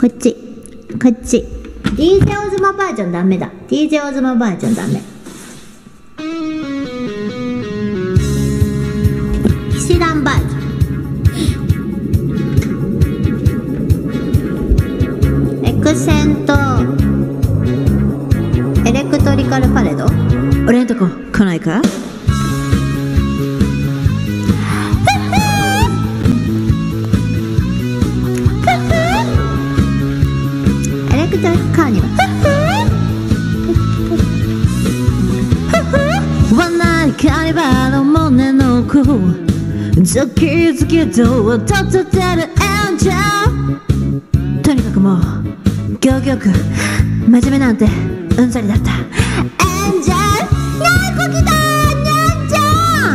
こっち。こっち。DJ オズマバージョンダメだ。DJ オズマバージョンダメ。騎士団バージョン。エクセント。エレクトリカルパレード？俺んとこ来ないか？カニバルの胸の子ズキズキと音立てるエンジェル。とにかくもう行儀よく真面目なんてうんざりだった。エンジェルにゃんこ来たにゃんちゃ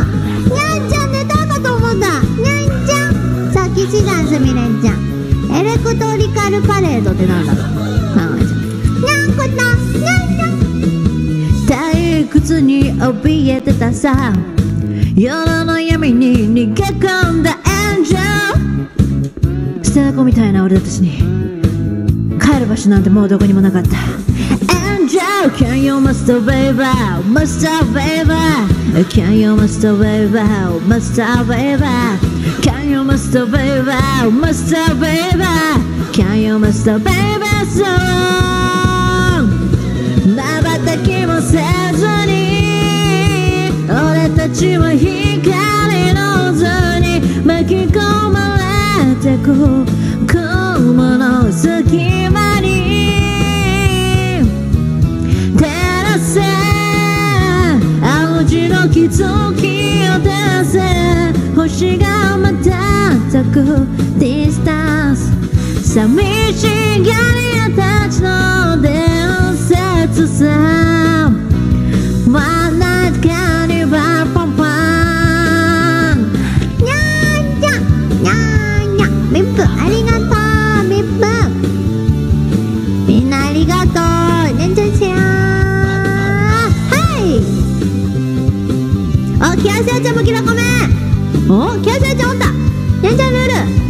ん。にゃんちゃん寝たかと思ったにゃんちゃん。さあ騎士団すみれんちゃん。エレクトリカルパレードってなんだろう。退屈に怯えてたさ夜の闇に逃げ込んだエンジェル捨て猫みたいな俺たちに帰る場所なんてもうどこにもなかった Angel, can you master baby, master baby Can you master baby, master baby Can you master baby, master baby Can you master baby song 瞬きもせずちは光の渦に巻き込まれてく雲の隙間に。照らせ。青白き月を照らせ。星が瞬く。ディスタンス。寂しがり屋たちの伝説さ。ゃんにゃんありがとう。ミップみんなありがとう。ねんちゃんしゃーはいおキャセちゃんもきらこめおキャセちゃんおったにゃんちゃんルー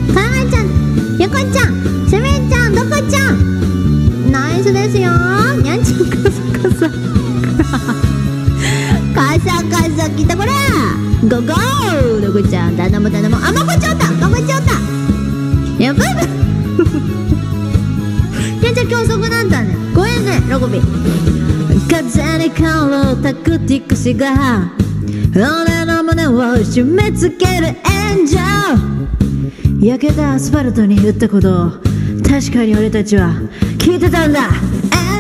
ルかなちゃんゆこちゃんすみちゃんどこちゃんナイスですよ香るタクティクスが俺の胸を締め付けるエンジェル焼けたアスファルトに打ったことを確かに俺たちは聞いてたんだ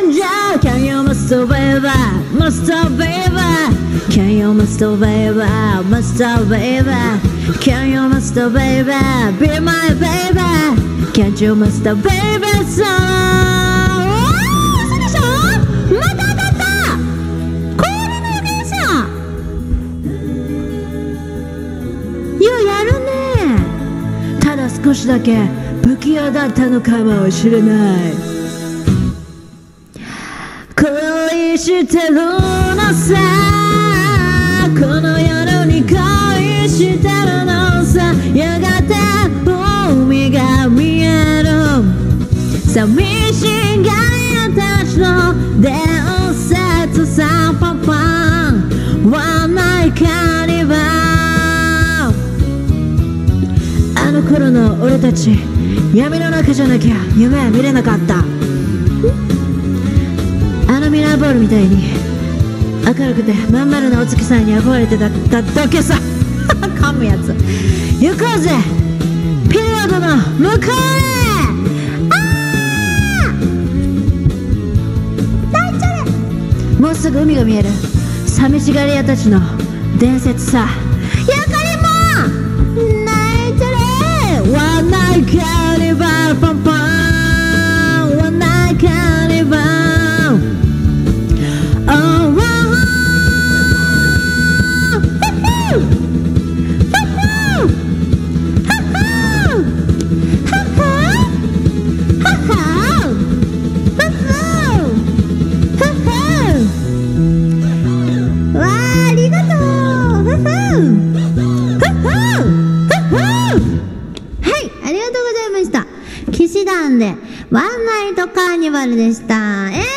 エンジェル Can you master baby master baby Can you master baby master baby Can you master baby be my baby Can't you master baby song だけ不器用だったのかもしれない。恋してるのさ。この夜に恋してるのさ。やがて海が見える。寂しがり屋たちの伝説ち闇の中じゃなきゃ夢は見れなかった。あのミラーボールみたいに明るくてまん丸なお月さんに憧れてただだけさ。噛むやつ。行こうぜ。ピリオドの向こうへ。もうすぐ海が見える。寂しがり屋たちの伝説さ。あありがとうふふふふはいありがとうございました騎士団でワンナイトカーニバルでした。えー